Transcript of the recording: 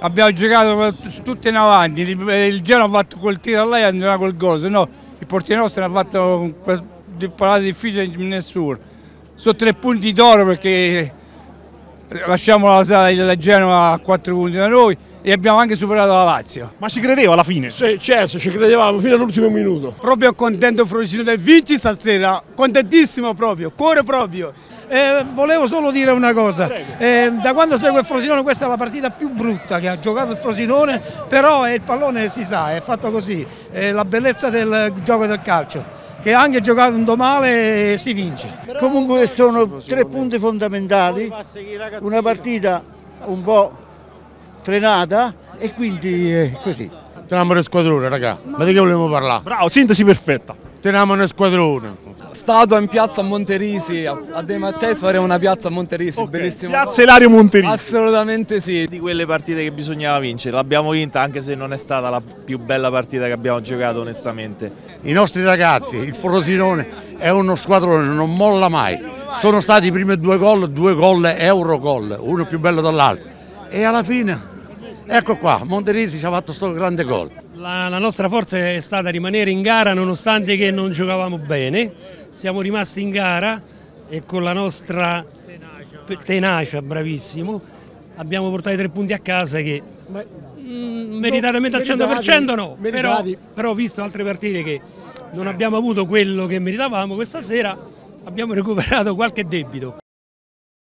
abbiamo giocato tutti in avanti, il, Genoa ha fatto quel tiro a lei e andava col gol, se no il portiere nostro non ha fatto parata difficile nessuno. Sono tre punti d'oro perché lasciamo la sala della Genova a quattro punti da noi e abbiamo anche superato la Lazio. Ma ci credeva alla fine? Sì, certo, ci credevamo fino all'ultimo minuto. Proprio contento Frosino del vinci stasera, contentissimo proprio, cuore proprio. Eh, volevo solo dire una cosa, eh, da quando segue il Frosinone questa è la partita più brutta che ha giocato il Frosinone, però il pallone si sa, è fatto così, è la bellezza del gioco del calcio che anche giocando male si vince. Comunque sono tre punti fondamentali, una partita un po' frenata e quindi è così. Teniamo le squadrone, raga, ma di che volevo parlare? Bravo, sintesi perfetta. Teniamo le squadrone. Statua in piazza a Monterisi, a De Matteis faremo una piazza a Monterisi, okay. bellissimo. Piazza Elario Monterisi. Assolutamente sì. Di quelle partite che bisognava vincere, l'abbiamo vinta anche se non è stata la più bella partita che abbiamo giocato onestamente. I nostri ragazzi, il Frosinone è uno squadrone, non molla mai. Sono stati i primi due gol, due gol euro gol, uno più bello dell'altro. E alla fine Ecco qua, Monterisi ci ha fatto questo grande gol. La, la, nostra forza è stata rimanere in gara nonostante che non giocavamo bene. Siamo rimasti in gara e con la nostra tenacia, tenacia bravissimo, abbiamo portato i tre punti a casa che Ma, mm, meritatamente al 100% no, però, però visto altre partite che non abbiamo avuto quello che meritavamo questa sera abbiamo recuperato qualche debito.